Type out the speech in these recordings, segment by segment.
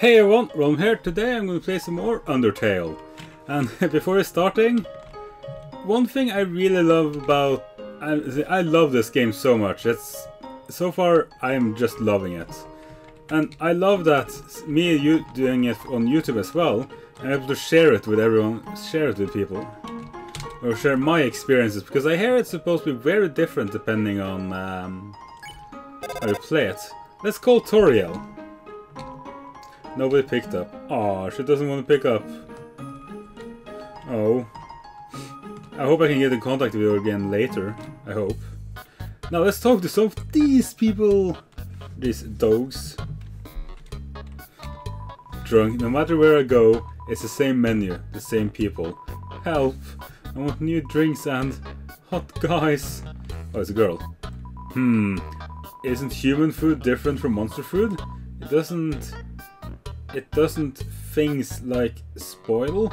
Hey everyone, Rom here. Today I'm going to play some more Undertale. And before starting, one thing I really love about... I, I love this game so much. It's So far, I am just loving it. And I love that me you doing it on YouTube as well, I'm able to share it with everyone, share it with people. Or share my experiences, because I hear it's supposed to be very different depending on um, how you play it. Let's call Toriel. Nobody picked up. Aw, she doesn't want to pick up. Oh. I hope I can get in contact with her again later. I hope. Now let's talk to some of these people. These dogs. Drunk. No matter where I go, it's the same menu, the same people. Help! I want new drinks and hot guys. Oh, it's a girl. Hmm. Isn't human food different from monster food? It doesn't... It doesn't things like spoil?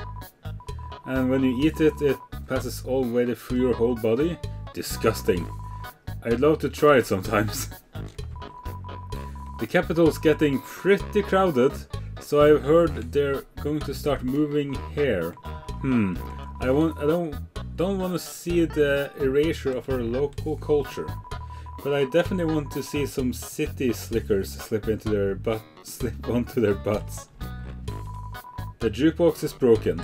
And when you eat it, it passes all the way through your whole body? Disgusting. I'd love to try it sometimes. the capital's getting pretty crowded, so I've heard they're going to start moving here. Hmm. I want. I don't. Don't want to see the erasure of our local culture, but I definitely want to see some city slickers slip into their butt, slip onto their butts. The jukebox is broken.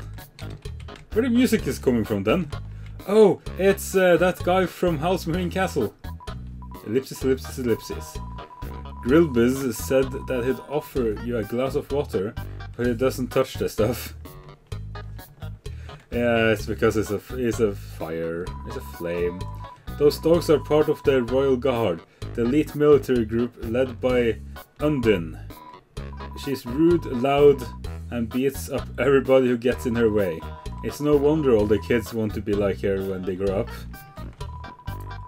Where the music is coming from then? Oh, it's uh, that guy from Howl's Moving Castle. Ellipsis, ellipsis, ellipsis. Grillby's said that he'd offer you a glass of water, but it doesn't touch the stuff. Yeah, it's because it's a, it's a fire, it's a flame. Those dogs are part of the Royal Guard, the elite military group led by Undyne. She's rude, loud, and beats up everybody who gets in her way. It's no wonder all the kids want to be like her when they grow up.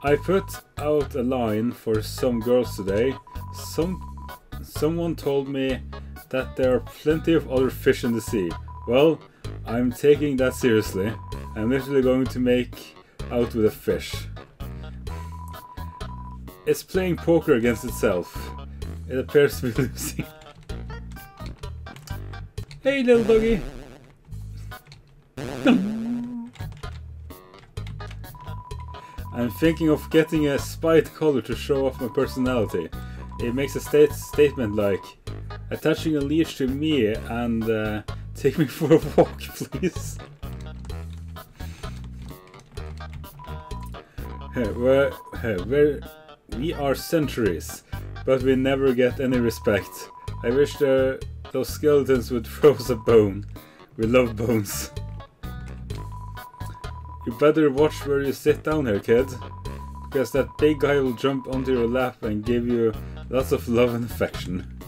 I put out a line for some girls today. Some someone told me that there are plenty of other fish in the sea. Well, I'm taking that seriously. I'm literally going to make out with a fish. It's playing poker against itself. It appears to be losing. hey little doggy! I'm thinking of getting a spite collar to show off my personality. It makes a state statement like, attaching a leash to me and uh, take me for a walk, please. Hey where, hey where we are centuries, but we never get any respect. I wish the, those skeletons would throw us a bone. We love bones. You better watch where you sit down here, kid. Because that big guy will jump onto your lap and give you lots of love and affection.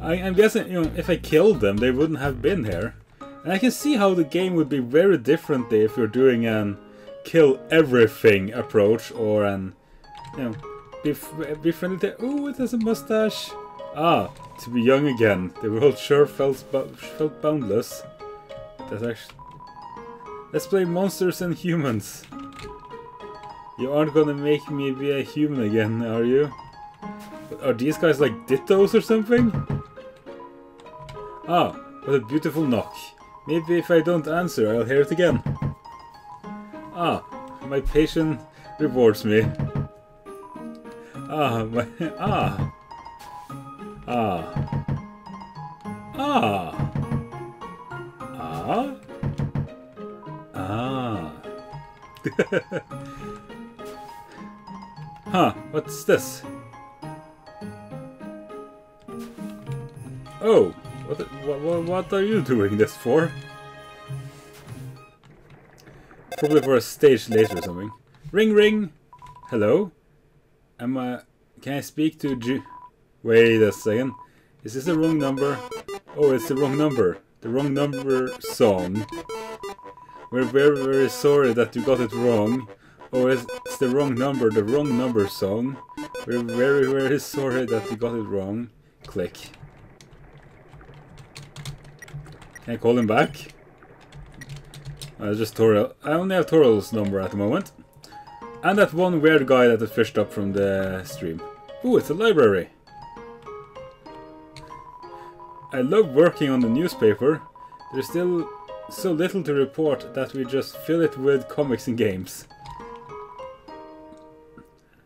I, am guessing, you know, if I killed them, they wouldn't have been here. And I can see how the game would be very different if you're doing an kill everything approach or an, you know, be, be friendly to, oh, it has a mustache. Ah, to be young again. The world sure felt, felt boundless. That's actually... Let's play monsters and humans. You aren't gonna make me be a human again, are you? Are these guys like dittos or something? Ah, what a beautiful knock. Maybe if I don't answer, I'll hear it again. Ah, my patience rewards me. Ah, my... Ah. Ah. Ah. Ah? Ah. huh, what's this? Oh, what, what, what are you doing this for? Probably for a stage later or something. Ring ring! Hello? Am I... Can I speak to Ju... Wait a second. Is this the wrong number? Oh, it's the wrong number. The wrong number song. We're very, very sorry that you got it wrong. Oh, it's, it's the wrong number, the wrong number song. We're very, very sorry that you got it wrong. Click. Can I call him back? Uh, just Toriel. I only have Toriel's number at the moment. And that one weird guy that I fished up from the stream. Ooh, it's a library. I love working on the newspaper. There's still so little to report that we just fill it with comics and games.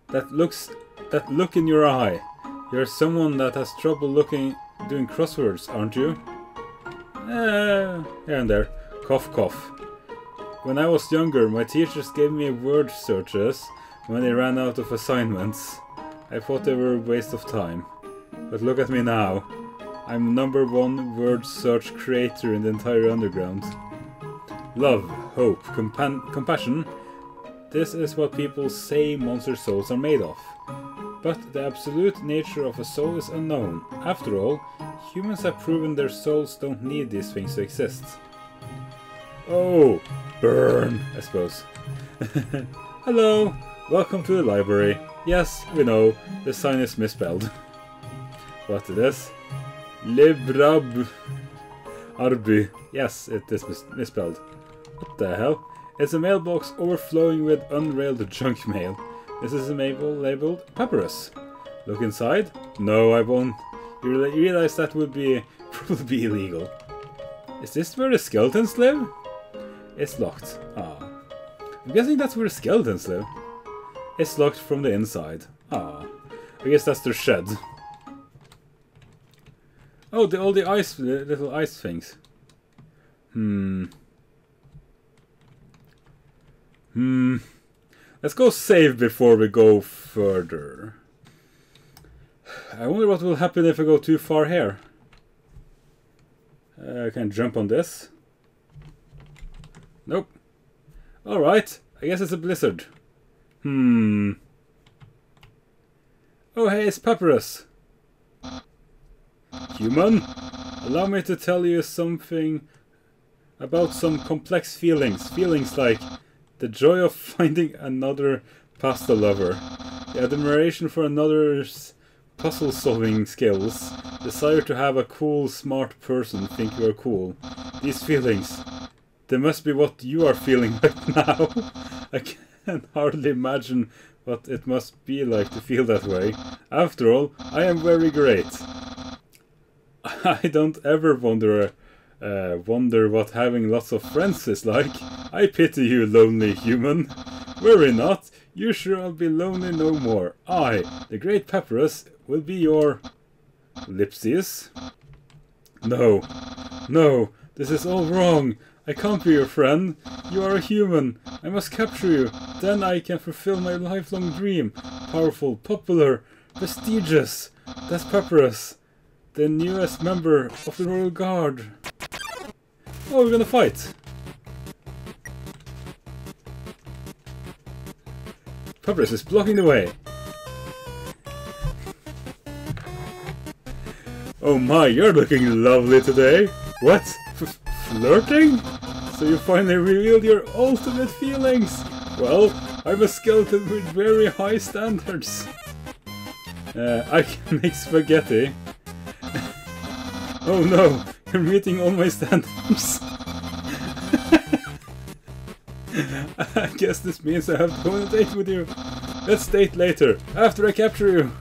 That looks that look in your eye. You're someone that has trouble looking doing crosswords, aren't you? Eh, here and there. Cough cough. When I was younger, my teachers gave me word searches when they ran out of assignments. I thought they were a waste of time. But look at me now. I'm number one word search creator in the entire underground. Love, hope, compa compassion. This is what people say monster souls are made of. But the absolute nature of a soul is unknown. After all, humans have proven their souls don't need these things to exist. Oh, burn, I suppose. Hello, welcome to the library. Yes, we know, the sign is misspelled. What is? Librab Arby. Yes, it is mis misspelled. What the hell? It's a mailbox overflowing with unrailed junk mail. This is a mail labeled Papyrus. Look inside? No, I won't. You realize that would be probably illegal. Is this where the skeletons live? It's locked. Ah. I'm guessing that's where the skeletons live. It's locked from the inside. Ah. I guess that's their shed. Oh, the, all the ice, the little ice things. Hmm. Hmm. Let's go save before we go further. I wonder what will happen if I go too far here. Uh, I can jump on this. Nope. Alright, I guess it's a blizzard. Hmm. Oh hey, it's Papyrus. Human, allow me to tell you something about some complex feelings. Feelings like the joy of finding another pasta lover, the admiration for another's puzzle-solving skills, desire to have a cool, smart person think you are cool. These feelings, they must be what you are feeling right now. I can hardly imagine what it must be like to feel that way. After all, I am very great. I don't ever wonder uh, wonder what having lots of friends is like. I pity you, lonely human. Worry not, you shall be lonely no more. I, the great Papyrus, will be your... Ellipsis? No, no, this is all wrong. I can't be your friend. You are a human. I must capture you. Then I can fulfill my lifelong dream. Powerful, popular, prestigious. That's Papyrus, the newest member of the Royal Guard. Oh, we're gonna fight! Papyrus is blocking the way. Oh my, you're looking lovely today. What? Flirting? So you finally revealed your ultimate feelings. Well, I'm a skeleton with very high standards. Uh, I can make spaghetti. oh no, you're meeting all my standards. I guess this means I have to go on a date with you. Let's date later, after I capture you.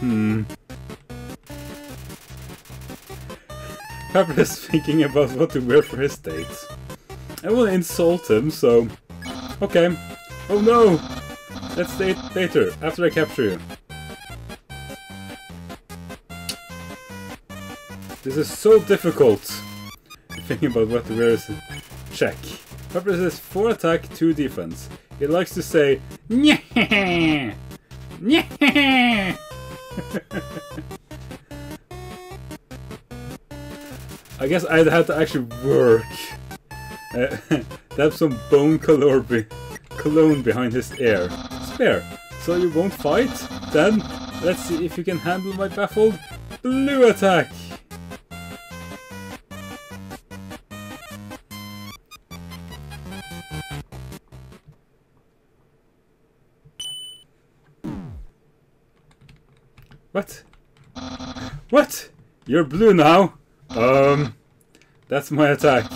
Hmm. Pepper is thinking about what to wear for his date. I will insult him, so... Okay. Oh no! Let's date later, after I capture you. This is so difficult. Thinking about what to wear is check. Pepper says 4 attack, 2 defense. He likes to say Nyeh! Nyeh! I guess I'd have to actually work. Uh, some bone be cologne behind his ear. Spare. So you won't fight? Then, let's see if you can handle my baffled blue attack! What? What? You're blue now? Um, that's my attack.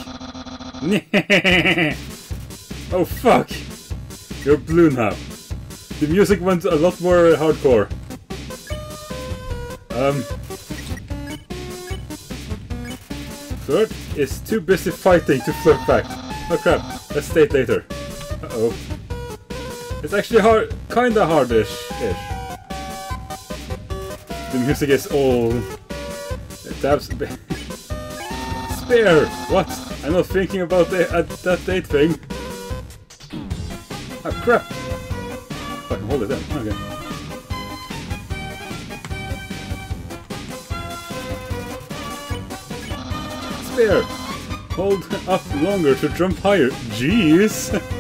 oh fuck! You're blue now. The music went a lot more hardcore. Um, Flirt is too busy fighting to flirt back. Oh crap, let's date later. Uh-oh. It's actually hard, kinda hardish ish. The music is all dabs. Spare! What? I'm not thinking about the, uh, that date thing. Ah crap! Hold it then. Okay. Spare! Hold up longer to jump higher. Jeez!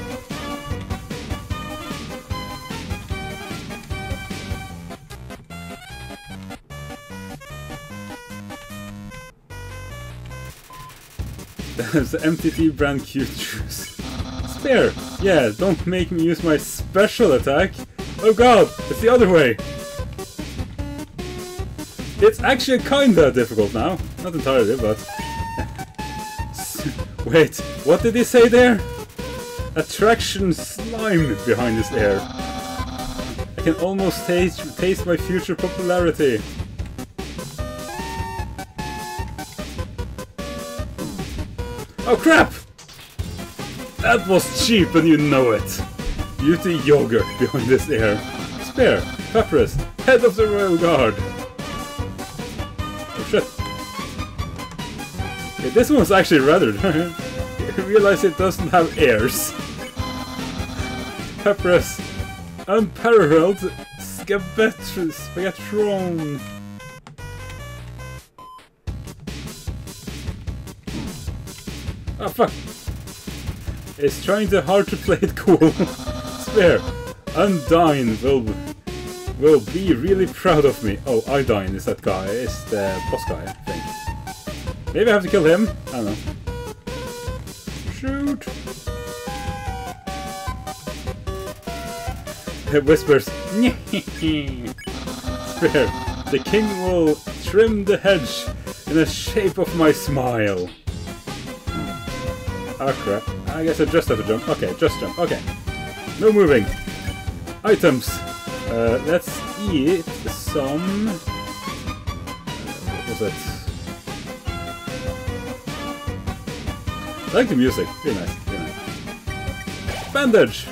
The MTT brand cute juice. Spare! Yeah, don't make me use my special attack! Oh god, it's the other way! It's actually kinda difficult now. Not entirely, but... Wait, what did he say there? Attraction slime behind his ear. I can almost taste, taste my future popularity. Oh crap! That was cheap and you know it. Beauty yogurt behind this ear. Spare, Papyrus, head of the royal guard. Oh shit. Okay, this one's actually rather. I realize it doesn't have ears. Papyrus, unparalleled Scabettron. Spaghettron. Oh fuck! It's trying too hard to play it cool. Spare. Undyne will will be really proud of me. Oh, Undyne is that guy. Is the boss guy, I think. Maybe I have to kill him. I don't know. Shoot! It whispers. Spare. The king will trim the hedge in the shape of my smile. Oh crap. I guess I just have to jump. Okay, just jump. Okay. No moving. Items. Uh, let's eat some... Uh, what was it? I like the music. Very nice. Very nice. Bandage!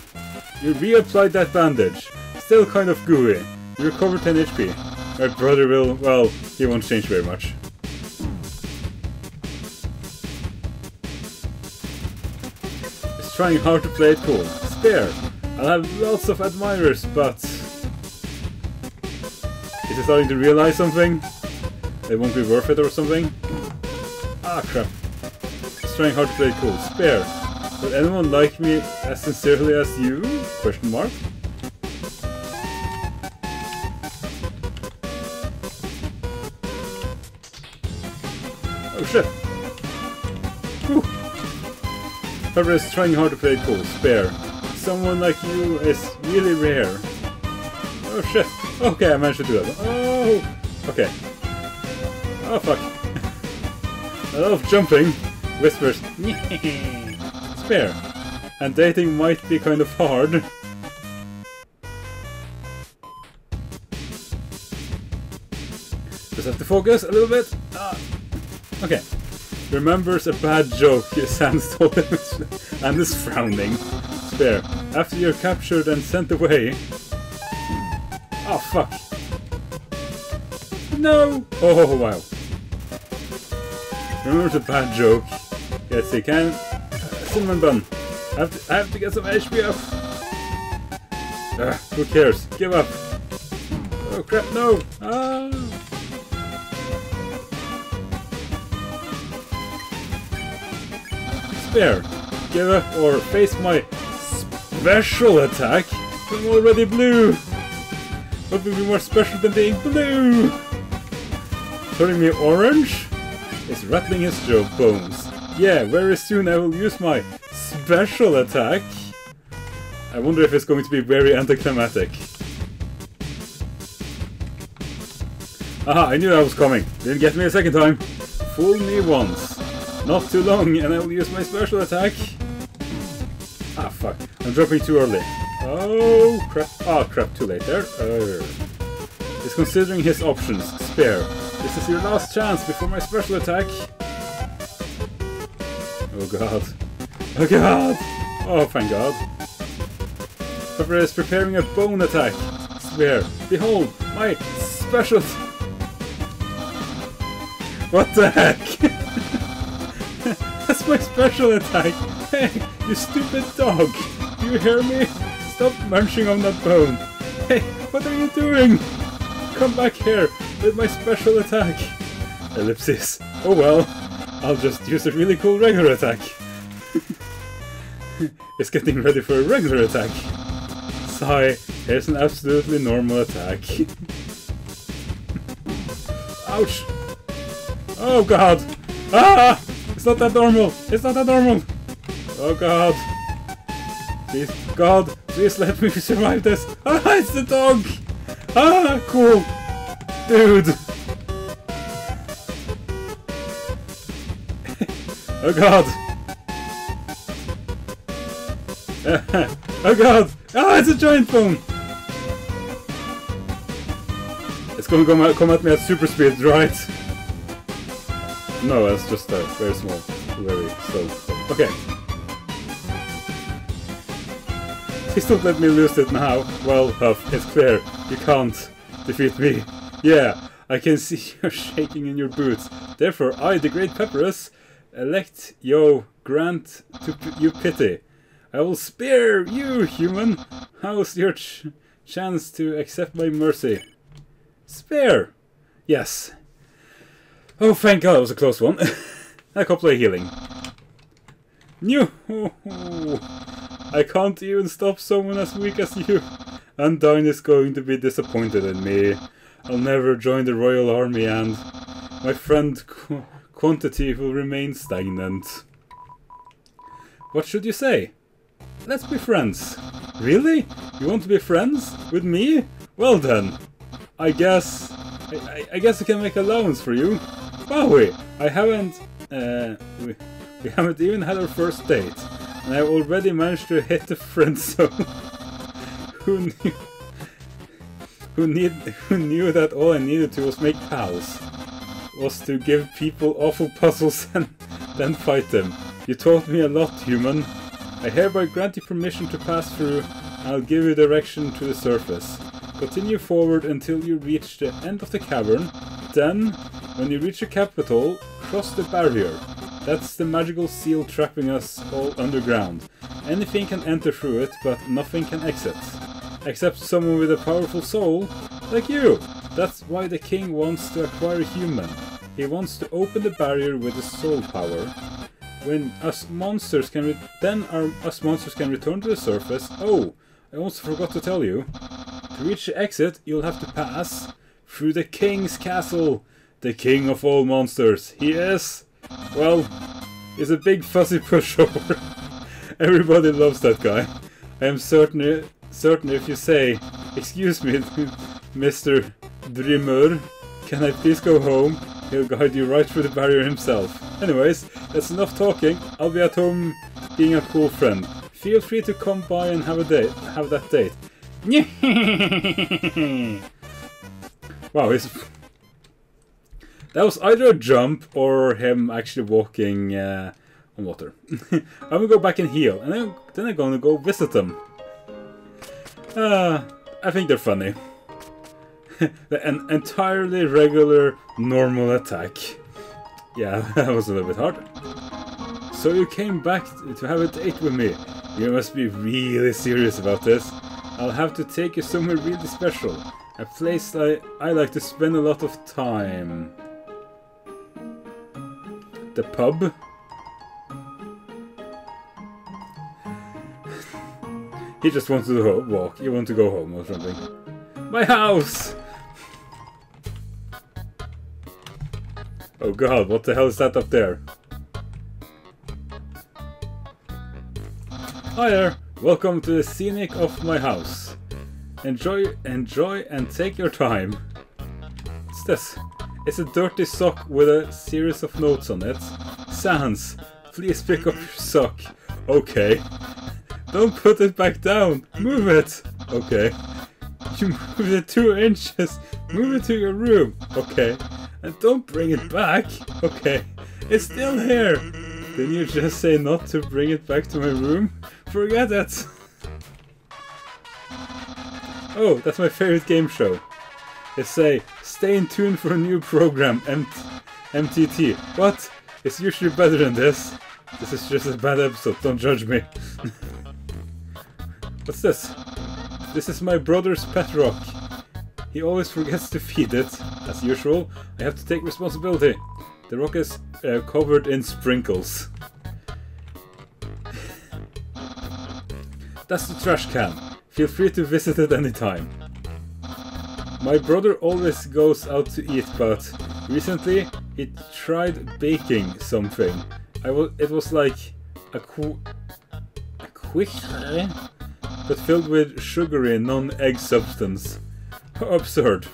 You reapplied that bandage. Still kind of gooey. You recovered 10 HP. My brother will... well, he won't change very much. Trying hard to play it cool. Spare. I'll have lots of admirers, but... Is it starting to realize something? It won't be worth it or something? Ah, crap. Trying hard to play it cool. Spare. Would anyone like me as sincerely as you? Question mark. Oh shit. Whoever is trying hard to play cool, spare. Someone like you is really rare. Oh shit. Okay, I managed to do it. Oh! Okay. Oh fuck. I love jumping. Whispers. spare. And dating might be kind of hard. Just have to focus a little bit. Ah. Okay remembers a bad joke Sans told him and is frowning. Spare. After you're captured and sent away... Oh, fuck. No! Oh, wow. Remembers a bad joke. Yes, he can. Uh, cinnamon bun. I have, to, I have to get some HP up. Uh, who cares? Give up. Oh crap, no! Ah! There. Give up or face my special attack. I'm already blue. What would be more special than being blue? Turning me orange? Is rattling his jaw bones. Yeah, very soon I will use my special attack. I wonder if it's going to be very anticlimactic. Aha, I knew that was coming. Didn't get me a second time. Fool me once. Not too long, and I will use my special attack. Ah, fuck. I'm dropping too early. Oh, crap. Oh, crap. Too late there. Uh, is considering his options. Spare. This is your last chance before my special attack. Oh god. Oh god! Oh, thank god. Pepper is preparing a bone attack. Spare. Behold, my special... What the heck? That's my special attack! Hey, you stupid dog! Do you hear me? Stop munching on that bone! Hey, what are you doing? Come back here with my special attack! Ellipsis. Oh well, I'll just use a really cool regular attack. it's getting ready for a regular attack. Sigh, here's an absolutely normal attack. Ouch! Oh god! Ah! It's not that normal! It's not that normal! Oh god! Please, God, please let me survive this! Ah, it's the dog! Ah, cool! Dude! oh god! oh god! Ah, it's a giant phone! It's gonna come at, come at me at super speed, right? No, it's just a very small, very slow. Okay. Please don't let me lose it now. Well, Huff, it's clear. You can't defeat me. Yeah, I can see you're shaking in your boots. Therefore, I, the great Pepperus, elect yo grant to you pity. I will spare you, human. How's your ch chance to accept my mercy? Spare. Yes. Oh, thank God, it was a close one. a couple of healing. No, I can't even stop someone as weak as you. Undyne is going to be disappointed in me. I'll never join the royal army and my friend qu quantity will remain stagnant. What should you say? Let's be friends. Really? You want to be friends? With me? Well then. I guess... I, I guess I can make allowance for you. Bowie, I haven't... Uh, we, we haven't even had our first date. And I've already managed to hit the friend zone. who knew... Who, need, who knew that all I needed to was make pals? Was to give people awful puzzles and then fight them. You taught me a lot, human. I hereby grant you permission to pass through, I'll give you direction to the surface. Continue forward until you reach the end of the cavern, then, when you reach the capital, cross the barrier. That's the magical seal trapping us all underground. Anything can enter through it, but nothing can exit. Except someone with a powerful soul, like you! That's why the king wants to acquire a human. He wants to open the barrier with his soul power. When us monsters can then our us monsters can return to the surface. Oh, I almost forgot to tell you. To reach the exit, you'll have to pass through the king's castle. The king of all monsters. He is, well, he's a big fuzzy pushover. Everybody loves that guy. I am certain, certain if you say, excuse me, Mr. Dreemurr, can I please go home? He'll guide you right through the barrier himself. Anyways, that's enough talking. I'll be at home being a cool friend. Feel free to come by and have a date. Have that date. wow. That was either a jump or him actually walking uh, on water. I'm gonna go back and heal, and then, then I'm gonna go visit them. Uh, I think they're funny. An entirely regular, normal attack. Yeah, that was a little bit hard. So you came back to have a date with me. You must be really serious about this. I'll have to take you somewhere really special. A place I, I like to spend a lot of time. The pub? he just wants to walk. He wants to go home or something. My house! Oh god, what the hell is that up there? Hi there! Welcome to the scenic of my house. Enjoy, enjoy and take your time. What's this? It's a dirty sock with a series of notes on it. Sans, please pick up your sock. Okay. Don't put it back down. Move it. Okay. You moved it two inches. Move it to your room. Okay. And don't bring it back. Okay. It's still here. Didn't you just say not to bring it back to my room? Forget it. Oh, that's my favorite game show. They say, stay in tune for a new program, M MTT. What? It's usually better than this. This is just a bad episode, don't judge me. What's this? This is my brother's pet rock. He always forgets to feed it. As usual, I have to take responsibility. The rock is uh, covered in sprinkles. That's the trash can. Feel free to visit it anytime. My brother always goes out to eat, but recently he tried baking something. I was, it was like a, a quick eh? but filled with sugary non-egg substance. How absurd.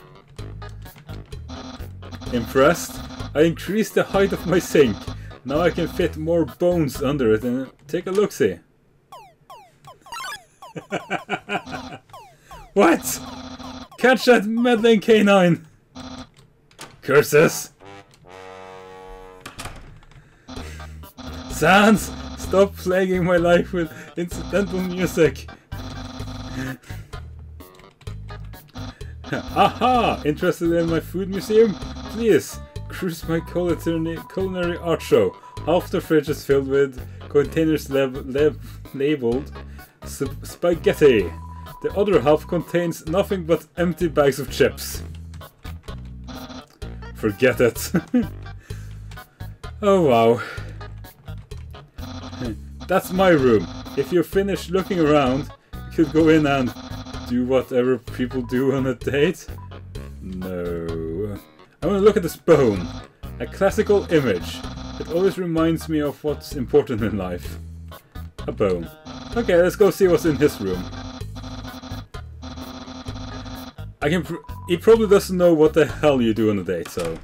Impressed? I increased the height of my sink. Now I can fit more bones under it and take a look-see. what? Catch that meddling canine! Curses! Sans! Stop plaguing my life with incidental music! Aha! Interested in my food museum? Please, cruise my culinary, culinary art show. Half the fridge is filled with containers lab, lab, labeled spaghetti. The other half contains nothing but empty bags of chips. Forget it. oh wow. That's my room. If you're finished looking around, you could go in and do whatever people do on a date? No. I want to look at this bone. A classical image. It always reminds me of what's important in life. A bone. Okay, let's go see what's in his room. I can. Pr he probably doesn't know what the hell you do on a date, so.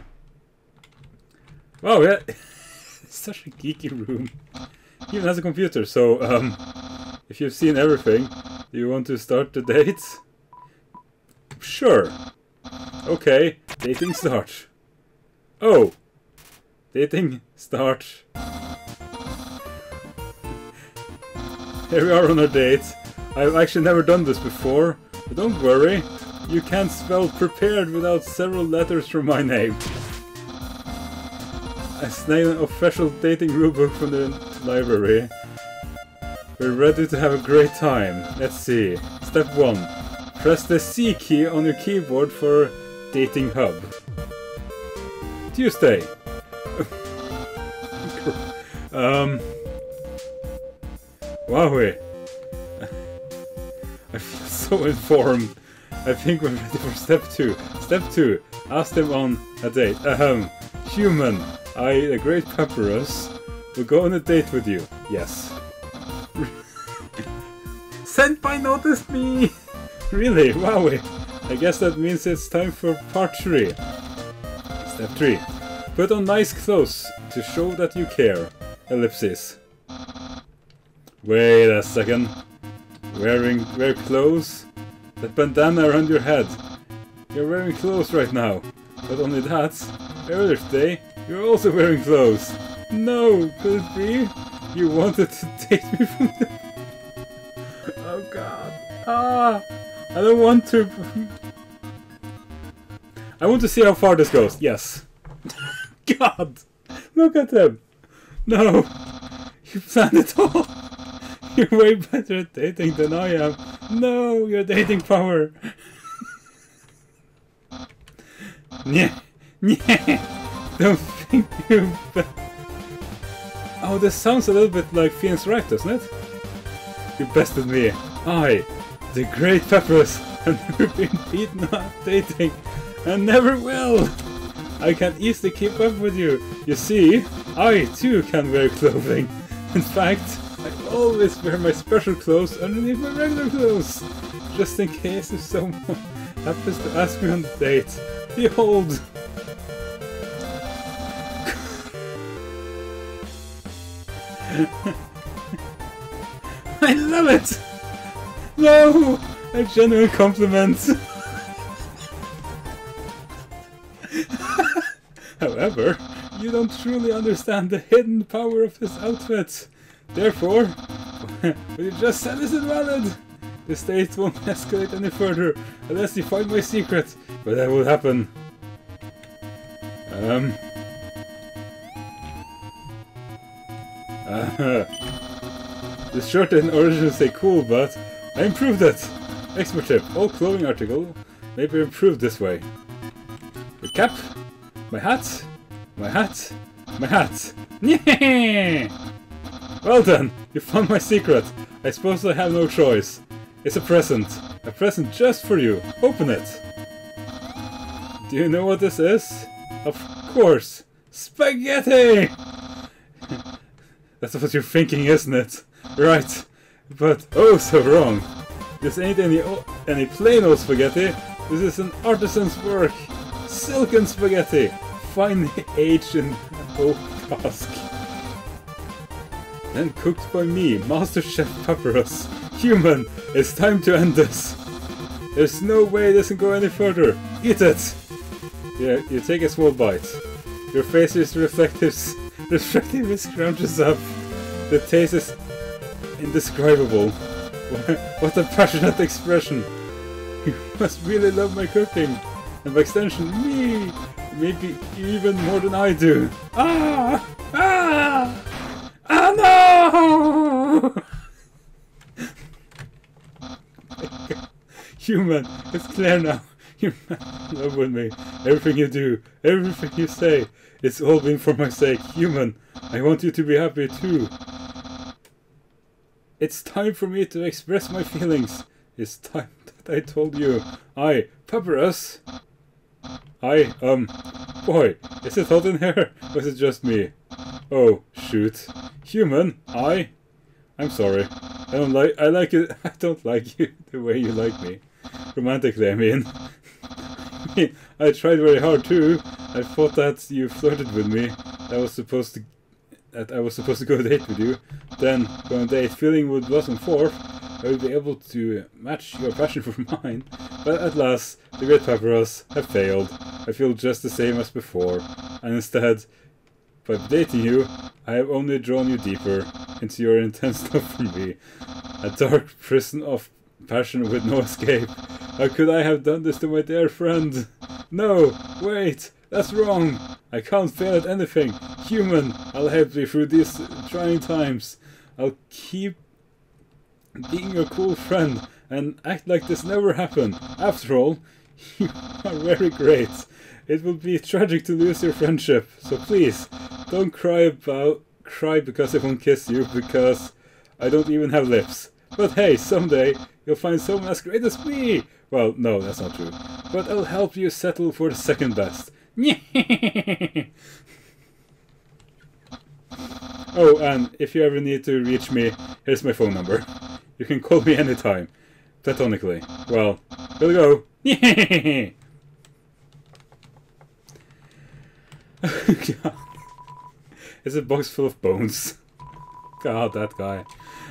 Wow, yeah, such a geeky room. He even has a computer, so um, if you've seen everything, do you want to start the date? Sure. Okay, dating start. Oh, dating start. Here we are on a date. I've actually never done this before, but don't worry, you can't spell prepared without several letters from my name. I snagged an official dating rulebook from the library. We're ready to have a great time. Let's see. Step 1. Press the C key on your keyboard for Dating HUD. Tuesday. um. Wowie. I feel so informed. I think we're ready for step two. Step two. Ask them on a date. Ahem. Human. I, a great papyrus, will go on a date with you. Yes. Senpai noticed me! really? Wow. I guess that means it's time for part 3. Step 3. Put on nice clothes to show that you care. Ellipsis. Wait a second. Wearing wear clothes? That bandana around your head. You're wearing clothes right now. But only that, earlier today, you're also wearing clothes. No, could it be? You wanted to date me from the... Oh god. Ah! I don't want to... I want to see how far this goes. Yes. god! Look at him! No! You planned it all! You're way better at dating than I am. No, your dating power. yeah, yeah. Don't think you. Oh, this sounds a little bit like Phoenix Wright, doesn't it? You bested me. I, the great Peppers, have been beaten at dating, and never will. I can easily keep up with you. You see, I too can wear clothing. In fact, I always wear my special clothes underneath my regular clothes, just in case if someone happens to ask me on a date. Behold! I love it! No! A genuine compliment! However, you don't truly understand the hidden power of this outfit. Therefore, what you just said is invalid. The state won't escalate any further unless you find my secret, but that will happen. Um. Uh, shirt didn't originally say cool, but I improved it. Expert tip, all clothing article may be improved this way. The cap, my hat, my hat, my hat. Yeah! Well done, you found my secret. I suppose I have no choice. It's a present. A present just for you. Open it. Do you know what this is? Of course. Spaghetti! That's what you're thinking, isn't it? Right. But oh so wrong. This ain't any any plain old spaghetti. This is an artisan's work. Silken spaghetti. Finely aged in oak cask. Then cooked by me, Master Chef Papyrus. Human, it's time to end this. There's no way this can go any further. Eat it! Yeah, you take a small bite. Your face is reflective, reflectively scrunches up. The taste is indescribable. What a passionate expression! You must really love my cooking, and by extension me, maybe even more than I do. Ah! Ah! Ah no! Human, it's clear now. In love with me. Everything you do, everything you say, it's all been for my sake. Human, I want you to be happy too. It's time for me to express my feelings. It's time that I told you. I, Papyrus. I, um, boy, is it hot in here? Or is it just me? Oh, shoot. Human, I, I'm sorry. I don't like, I like it, I don't like you the way you like me. Romantically, I mean. I mean, I tried very hard too. I thought that you flirted with me. I was supposed to that I was supposed to go on a date with you. Then, on a date, feeling would blossom forth. I would be able to match your passion for mine. But at last, the great papyrus have failed. I feel just the same as before. And instead, by dating you, I have only drawn you deeper into your intense love for me. A dark prison of passion with no escape. How could I have done this to my dear friend? No, wait, that's wrong. I can't fail at anything. Human, I'll help you through these trying times. I'll keep being a cool friend and act like this never happened. After all, you are very great. It would be tragic to lose your friendship, so please, don't cry about cry because I won't kiss you, because I don't even have lips. But hey, someday you'll find someone as great as me! Well, no, that's not true. But I'll help you settle for the second best. oh, and if you ever need to reach me, here's my phone number. You can call me anytime. Platonically. Well, here we'll go. God. It's a box full of bones. God, that guy.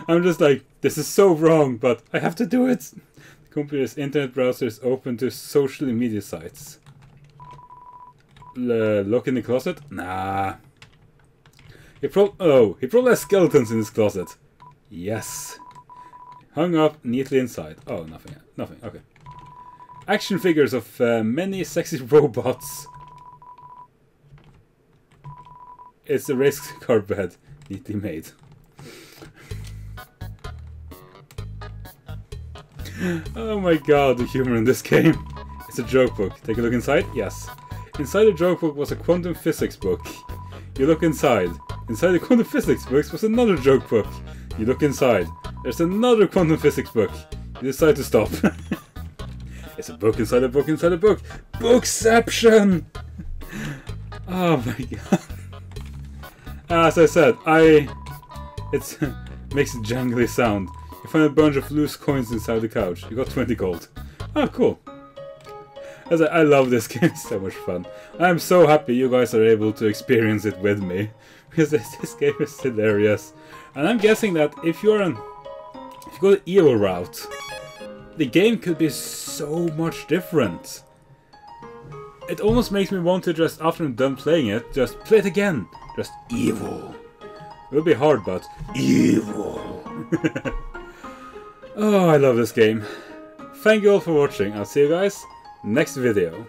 I'm just like, this is so wrong, but I have to do it. The computer's internet browser is open to social media sites. L look in the closet? Nah. He pro- oh, he probably has skeletons in his closet. Yes. Hung up neatly inside. Oh, nothing. Nothing. Okay. Action figures of uh, many sexy robots. It's a race car bed, neatly made. oh my god, the humor in this game. It's a joke book. Take a look inside? Yes. Inside the joke book was a quantum physics book. You look inside. Inside the quantum physics book was another joke book. You look inside. There's another quantum physics book. You decide to stop. it's a book inside a book inside a book. Bookception! Oh my god. As I said, I... It makes a jangly sound. You find a bunch of loose coins inside the couch. You got 20 gold. Oh, cool. As I, I love this game, it's so much fun. I'm so happy you guys are able to experience it with me. Because this game is hilarious. And I'm guessing that if you're an... If you go the evil route, the game could be so much different. it almost makes me want to just, after I'm done playing it, just play it again. Just evil. It will be hard, but evil. oh, I love this game. Thank you all for watching. I'll see you guys next video.